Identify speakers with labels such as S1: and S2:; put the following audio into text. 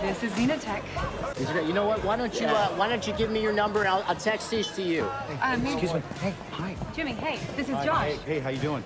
S1: This is Zenotek.
S2: You know what? Why don't you uh, Why don't you give me your number and I'll, I'll text these to you?
S1: Um,
S3: Excuse me. Hey, hi.
S1: Jimmy, hey, this is Josh.
S3: Hey, hey, how you doing?